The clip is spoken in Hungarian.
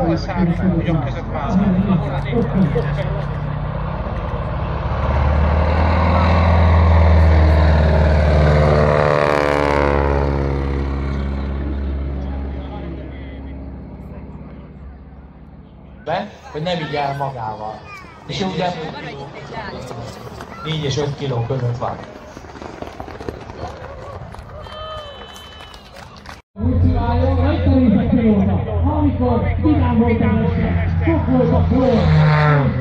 hogy a szárnyfájúgyok között mászkálni. be, hogy nem vigyel magával. És ugye 4 és 5 kiló között van. Úgy csinálja, hogy Disco, Dynamo Dynasty, Football Football, Football